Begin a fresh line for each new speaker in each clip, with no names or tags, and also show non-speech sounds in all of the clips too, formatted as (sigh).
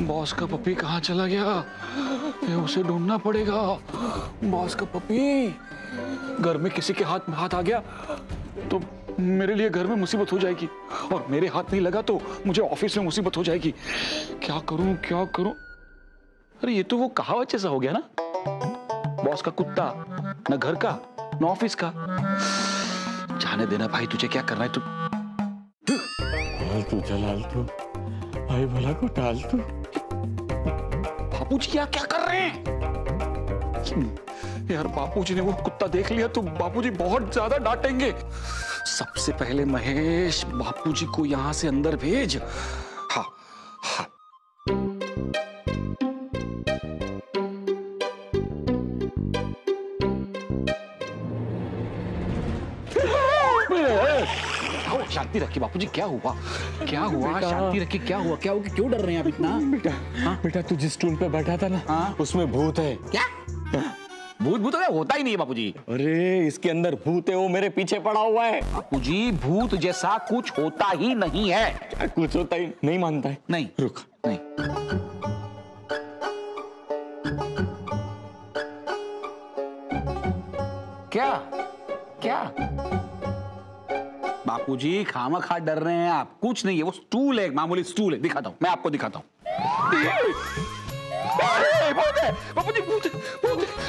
Boss का puppy कहाँ चला गया? ये उसे ढूंढना पड़ेगा। बॉस का पपी घर में किसी के हाथ में हाथ आ गया तो मेरे लिए घर में मुसीबत हो जाएगी। और मेरे हाथ नहीं लगा तो मुझे ऑफ़िस में मुसीबत हो जाएगी। क्या करूँ क्या करूँ? अरे, ये तो वो कहावत जैसा हो गया ना। बॉस का कुत्ता, न घर का, न ऑफ़िस का। जाने देना भाई, तुझे क्या करना है तू?
तू जलाल तू। भाई भला को टाल तू
बापूजी क्या क्या कर रहे हैं? यार, बापूजी ने वो कुत्ता देख लिया तो बापूजी बहुत ज़्यादा डांटेंगे। सबसे पहले महेश बापूजी को यहाँ से अंदर भेज। हाँ हाँ शांति रखिए बापूजी क्या हुआ? क्या (laughs) हुआ? शांति रखिए क्या हुआ? क्या हुआ क्यों डर रहे हैं आप इतना?
बेटा बेटा तू जिस स्टूल पे बैठा था ना
हाँ?
उसमें भूत है।
क्या? भूत भूत होता ही नहीं है बापूजी
अरे इसके अंदर भूत है वो मेरे पीछे पड़ा हुआ है।
बापूजी भूत जैसा कुछ होता ही नहीं है।
क्या कुछ होता ही नहीं मानता है?
नहीं।
रुक।
नहीं। क्या? क्या? बापूजी खामा खा डर रहे हैं आप। कुछ नहीं है वो स्टूल है मामूली स्टूल है। दिखाता हूँ मैं आपको दिखाता हूँ। भूत है भूत भूत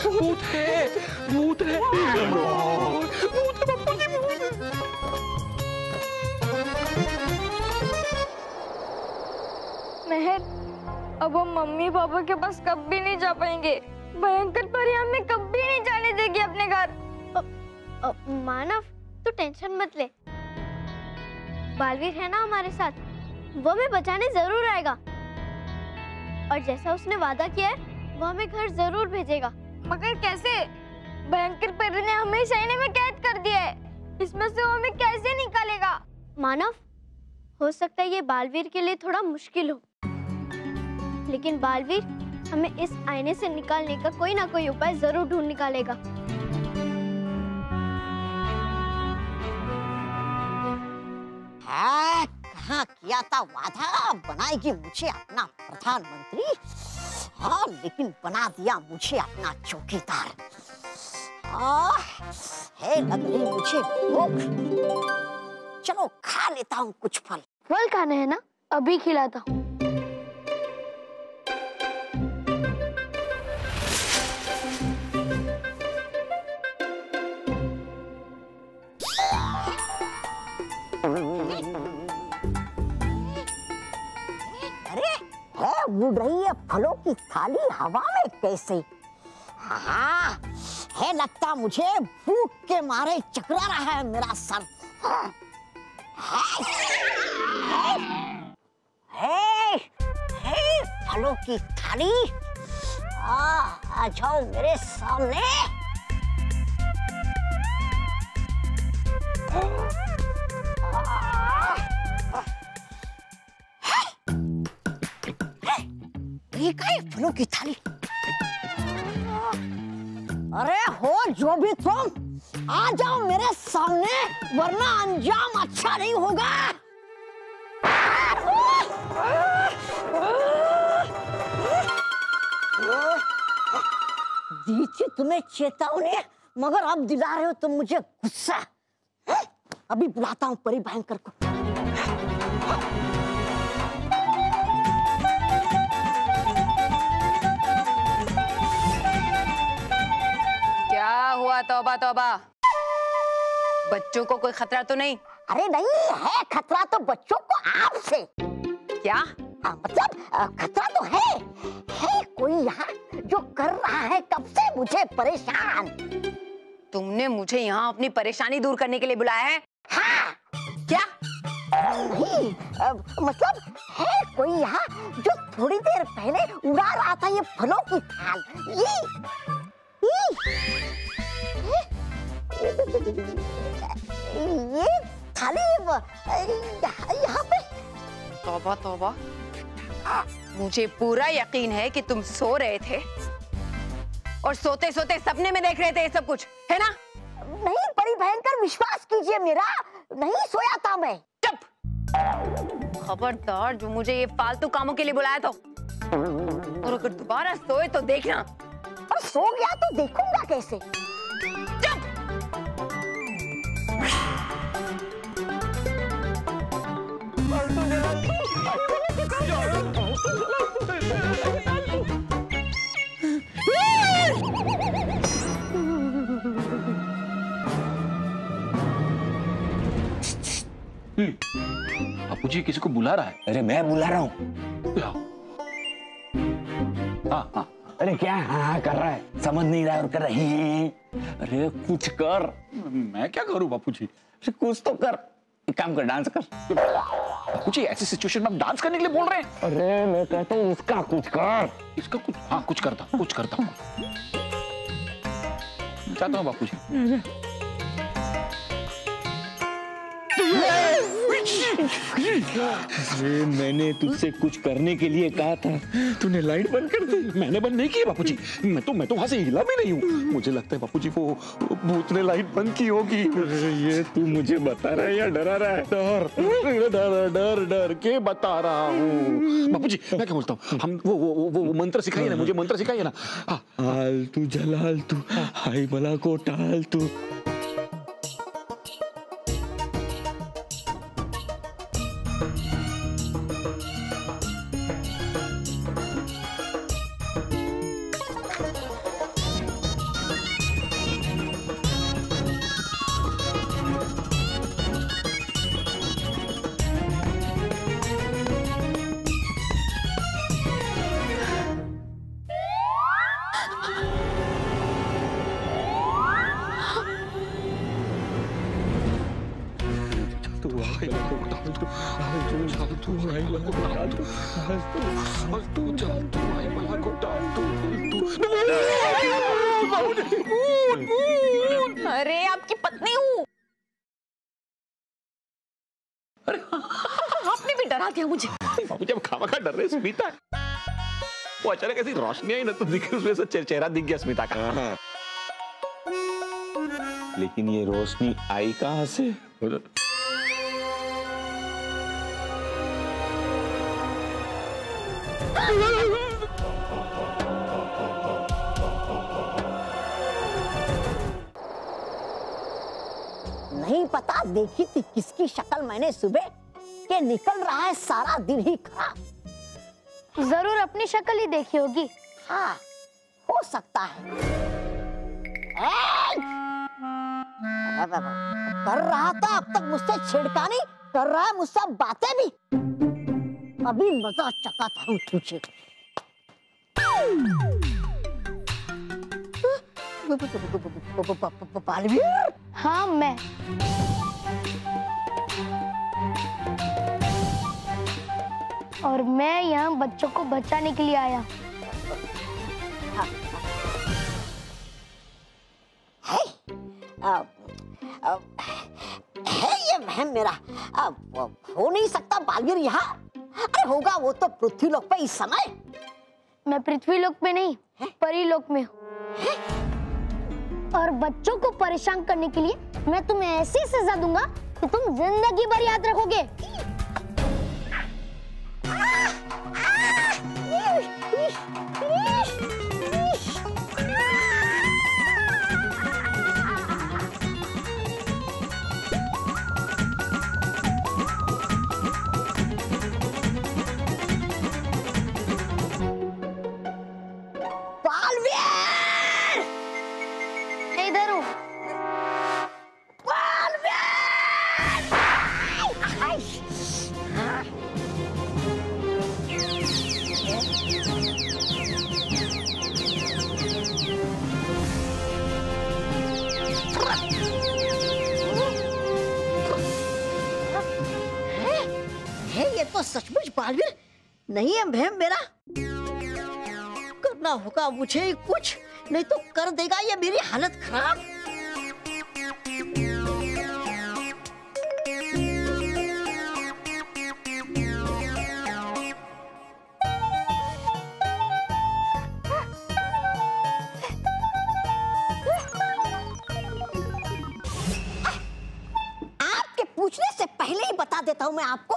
भूत है भूत है भूत है बापूजी भूत है।
महर अब हम मम्मी पापा के पास कब भी नहीं जा पाएँगे। भयंकर परी हमें कभी नहीं जाने देगी अपने घर।
मानव तू टेंशन मत ले। बालवीर है ना हमारे साथ वो हमें बचाने ज़रूर आएगा। और जैसा उसने वादा किया है वो हमें घर ज़रूर भेजेगा।
मगर कैसे? भयंकर परी ने हमें सैने में कैद कर दिया है। इसमें से वो हमें कैसे निकालेगा?
मानव हो सकता है ये बालवीर के लिए थोड़ा मुश्किल हो। लेकिन बालवीर हमें इस आईने से निकालने का कोई ना कोई उपाय ज़रूर ढूंढ निकालेगा।
है कहा किया था वादा? बनाएगी मुझे अपना प्रधानमंत्री। हाँ लेकिन बना दिया मुझे अपना चौकीदार। हाँ, है लग रही मुझे भूख। चलो खा लेता हूँ कुछ फल।
फल खाने है ना? अभी खिलाता हूँ।
उड़ रही है फलों की थाली हवा में कैसे? हाँ है लगता मुझे भूख के मारे चकरा रहा है मेरा सर। फलों की थाली। आ जाओ मेरे सामने। क्या की थाली। अरे हो, जो भी तुम, आ जाओ मेरे सामने, वरना अंजाम अच्छा नहीं होगा। दी थी तुम्हें चेतावनी मगर अब दिला रहे हो तुम मुझे गुस्सा अभी बुलाता हूँ परी भयंकर को।
तौबा तौबा। बच्चों को कोई खतरा तो नहीं?
अरे नहीं है खतरा तो बच्चों को आपसे
क्या?
हाँ, मतलब खतरा तो है। है कोई यहाँ जो कर रहा है कब से मुझे परेशान?
तुमने मुझे यहाँ अपनी परेशानी दूर करने के लिए बुलाया है?
हाँ।
क्या?
नहीं अ, मतलब है कोई यहाँ जो थोड़ी देर पहले उड़ा रहा था ये फलों की थाल? ये ये थाली यहाँ पे
तौबा तौबा। मुझे पूरा यकीन है कि तुम सो रहे थे। और सोते सोते सपने में देख रहे थे ये सब कुछ है ना?
नहीं बड़ी भयंकर विश्वास कीजिए मेरा। नहीं सोया था मैं।
चुप! खबरदार जो मुझे ये फालतू कामों के लिए बुलाया तो और अगर दोबारा सोए तो देखना।
और सो गया तो देखूँगा कैसे।
बापू जी किसी को बुला रहा है?
अरे मैं बुला रहा हाँ। अरे क्या? हाँ हाँ कर रहा है। समझ नहीं रहा है और कर रहे हैं। अरे कुछ कर।
मैं क्या करूँ बापू जी
अरे कुछ तो कर। एक काम कर डांस कर।
बापू जी ऐसी सिचुएशन में आप डांस करने के लिए बोल रहे हैं?
अरे मैं कहता हूँ इसका कुछ कर।
इसका कुछ? हाँ कुछ करता कुछ करता हूँ। चाहता हूँ बापू जी
अरे मैंने तुझसे कुछ करने के लिए कहा था। तूने लाइट बंद कर दी।
मैंने बंद नहीं की है बापू जी मैं तो मैं तो वहाँ से हिला भी नहीं हूँ। मुझे लगता है बापू जी वो भूत ने लाइट बंद की होगी।
ये तू मुझे बता रहा है या डरा रहा है?
डर। डर डर डर के बता रहा हूँ। बापू जी मैं क्या बोलता हूँ? हम वो वो वो, वो मंत्र सिखाइए ना मुझे मंत्र सिखाइए ना। हाँ।
हाल तू जलाल तू हाय भला को टाल तू।
तू तू तू तू डाल तू तू तू तू डाल तू
अरे आपकी पत्नी हूँ आपने भी डरा दिया मुझे
अब खावा खा डर रहे स्मिता वो अचानक ऐसी रोशनी आई ना तो दिखी उसमें से चेह- चेहरा दिख गया स्मिता का
लेकिन ये रोशनी आई कहाँ से
नहीं पता देखी थी किसकी शक्ल मैंने सुबह के निकल रहा है सारा दिन ही खराब
ज़रूर अपनी शक्ल ही देखी होगी।
हाँ हो सकता है। कर रहा था अब तक मुझसे छेड़खानी कर रहा है मुझसे बातें भी। अभी मज़ा चकाता हूँ तुझे। बालवीर
हाँ मैं। और मैं यहाँ बच्चों को बचाने के लिए आया।
है? है ये वहम मेरा? अब हो नहीं सकता बालवीर यहाँ। अरे होगा वो तो पृथ्वी लोक पे इस समय।
मैं पृथ्वी लोक में नहीं परी लोक में हूँ। और बच्चों को परेशान करने के लिए मैं तुम्हें ऐसी सजा दूँगा कि तुम ज़िंदगी भर याद रखोगे।
बालवीर नहीं है वहम मेरा? करना होगा मुझे कुछ, नहीं तो कर देगा ये मेरी हालत खराब। पूछने से पहले ही बता देता हूँ मैं आपको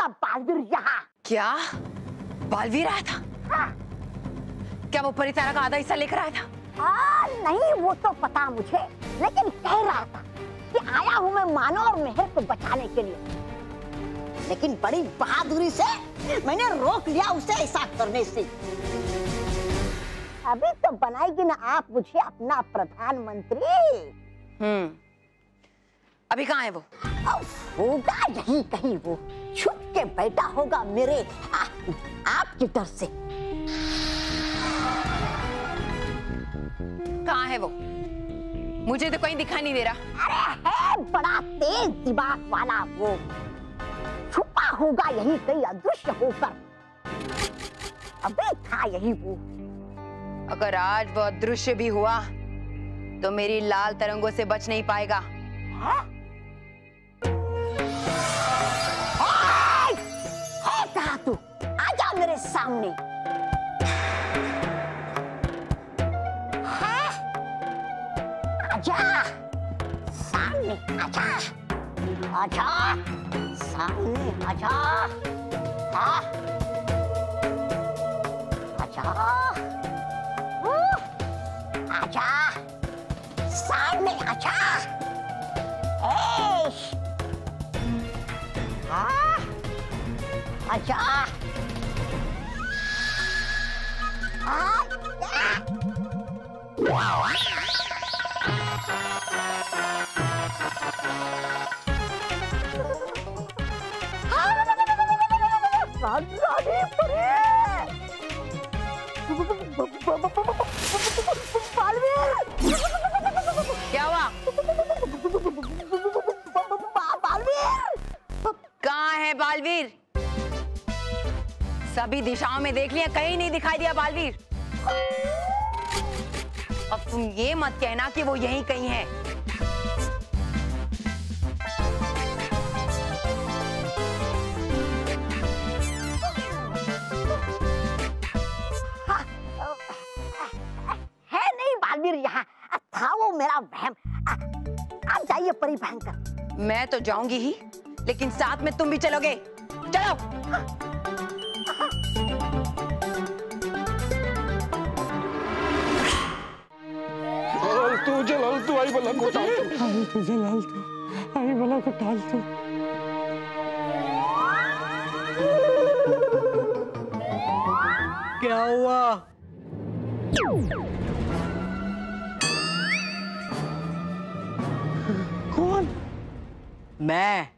बालवीर यहाँ।
क्या? बालवीर आया था।
हाँ।
क्या वो परितारा का आधा हिस्सा लेकर आया था?
आ, नहीं वो तो पता मुझे लेकिन कह रहा था कि आया हूँ मैं मानो और मेहर को बचाने के लिए। लेकिन बड़ी बहादुरी से मैंने रोक लिया उसे ऐसा करने से। अभी तो बनाएगी ना आप मुझे अपना प्रधानमंत्री।
हम्म। अभी कहाँ है वो?
होगा यही कहीं वो। छुप के बैठा होगा मेरे आ, आपके डर से।
कहाँ है वो? मुझे तो कहीं दिखाई नहीं दे रहा।
अरे है बड़ा तेज दिमाग वाला वो। छुपा होगा यही कहीं अदृश्य होकर। अबे था यही वो।
अगर आज वो अदृश्य भी हुआ तो मेरी लाल तरंगों से बच नहीं पाएगा।
है? सामने। है? आजा। सामने, आजा। आजा। सामने, आजा। हाँ? आजा। आजा। सामने, आजा। Hey! Ah! Aja!
क्या हुआ कहाँ है बालवीर? सभी दिशाओं में देख लिया, कहीं नहीं दिखाई दिया बालवीर। तुम ये मत कहना कि वो यहीं कहीं है।
है नहीं बालवीर यहाँ। था वो मेरा वहम। आ- आप जाइए परी भयंकर।
मैं तो जाऊँगी ही लेकिन साथ में तुम भी चलोगे। चलो।
तू जलाल तू आई बला को डाल तू।
आई तुझे लाल तू आई भला को टाल तू।
क्या हुआ?
कौन?
मैं।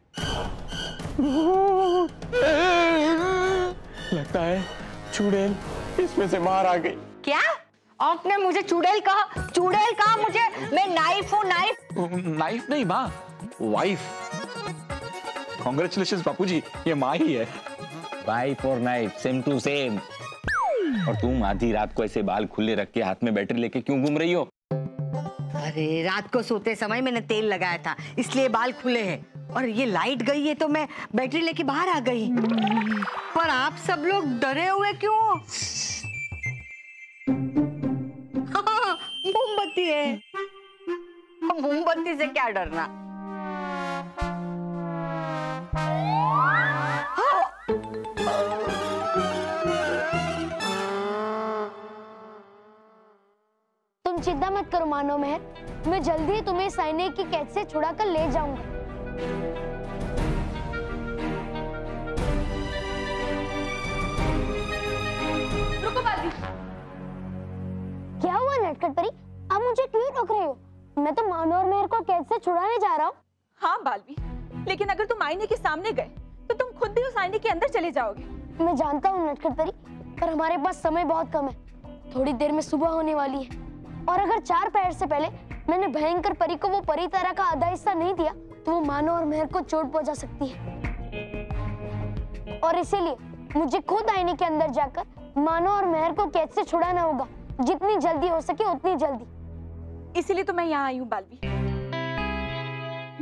लगता है चुड़ैल इसमें से बाहर आ गई।
आपने मुझे चुड़ैल कहा। चुड़ैल कहा मुझे। मैं नाइफ हूँ नाइफ।
नाइफ नहीं माँ। वाइफ। कॉन्ग्रेचुलेशन बापूजी। ये माँ ही है।
वाइफ और नाइफ सेम टू सेम और तुम आधी रात को ऐसे बाल खुले रख के हाथ में बैटरी लेके क्यों घूम रही हो?
अरे रात को सोते समय मैंने तेल लगाया था इसलिए बाल खुले हैं। और ये लाइट गई है तो मैं बैटरी लेके बाहर आ गई। पर आप सब लोग डरे हुए क्यों? मोमबत्ती है
मोमबत्ती से क्या डरना
तुम चिंता मत करो मानो मेहर मैं जल्दी ही तुम्हें सैनिक की कैद से छुड़ा कर ले जाऊँगा क्या हुआ नटखट परी? मैं तो मानो और मेहर को कैद से छुड़ाने जा रहा हूँ।
हाँ बालवी। लेकिन अगर तुम आईने के सामने गए तो तुम खुद भी उस आईने के अंदर चले जाओगे।
मैं जानता हूँ नटखट परी पर हमारे पास समय बहुत कम है। थोड़ी देर में सुबह होने वाली है। और अगर चार पैर से पहले मैंने भयंकर परी को वो परी तरह का आधा हिस्सा नहीं दिया तो वो मानो और मेहर को चोट पहुँचा सकती है। और इसीलिए मुझे खुद आईने के अंदर जाकर मानो और मेहर को कैद से छुड़ाना होगा। जितनी जल्दी हो सके उतनी जल्दी।
इसीलिए तो मैं यहाँ आई हूँ बालवी।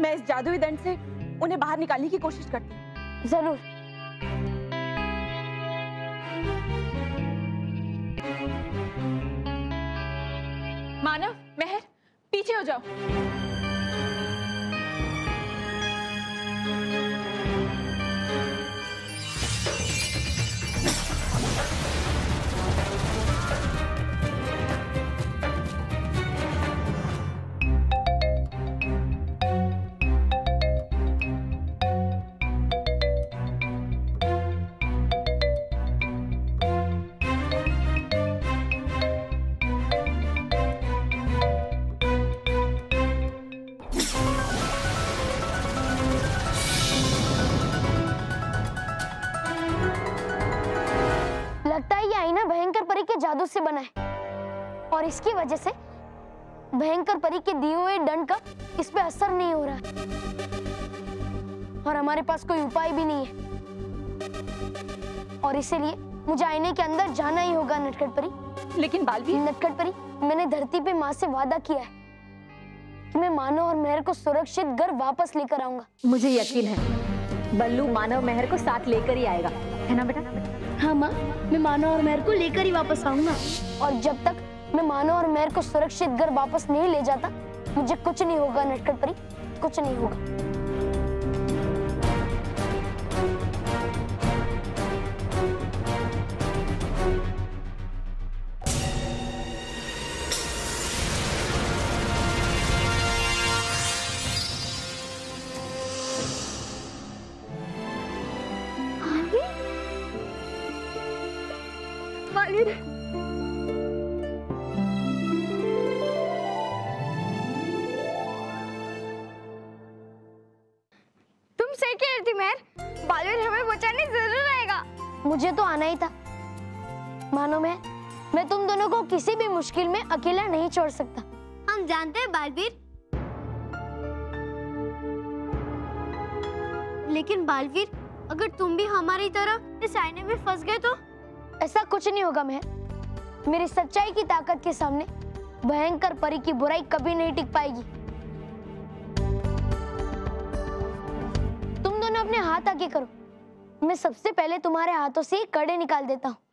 मैं इस जादुई दंड से उन्हें बाहर निकालने की कोशिश करती हूँ।
ज़रूर।
मानव मेहर पीछे हो जाओ।
जादू से बना है। और इसकी वजह से भयंकर परी के दिए हुए दंड का इस पे असर नहीं हो रहा और हमारे पास कोई उपाय भी नहीं है। और इसीलिए मुझे आईने के अंदर जाना ही होगा नटखट परी।
लेकिन बालवीर।
नटखट परी मैंने धरती पे माँ से वादा किया है कि मैं मानव और मेहर को सुरक्षित घर वापस लेकर आऊँगा।
मुझे यकीन है बल्लू मानव मेहर को साथ लेकर ही आएगा। है ना बेटा?
हाँ माँ, मैं मानव और मेहर को लेकर ही वापस आऊँगा। और जब तक मैं मानव और मेहर को सुरक्षित घर वापस नहीं ले जाता, मुझे कुछ नहीं होगा, नटखट परी, कुछ नहीं होगा। दोनों को किसी भी मुश्किल में अकेला नहीं छोड़ सकता।
हम जानते हैं बालवीर। लेकिन बालवीर अगर तुम भी हमारी तरह इस आईने में फंस गए तो?
ऐसा कुछ नहीं होगा मैं मेरी सच्चाई की ताकत के सामने भयंकर परी की बुराई कभी नहीं टिक पाएगी। तुम दोनों अपने हाथ आगे करो। मैं सबसे पहले तुम्हारे हाथों से कड़े निकाल देता हूँ।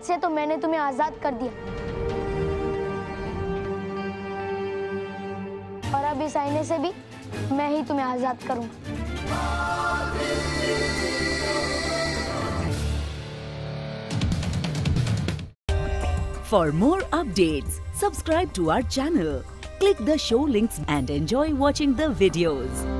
कैद से तो मैंने तुम्हें आज़ाद कर दिया और अब इस आईने से भी मैं ही तुम्हें आज़ाद करूँगा
For more updates, subscribe to our channel, click the show links and enjoy watching the videos.